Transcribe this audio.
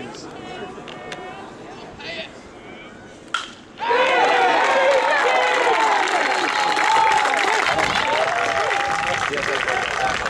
games. Yeah,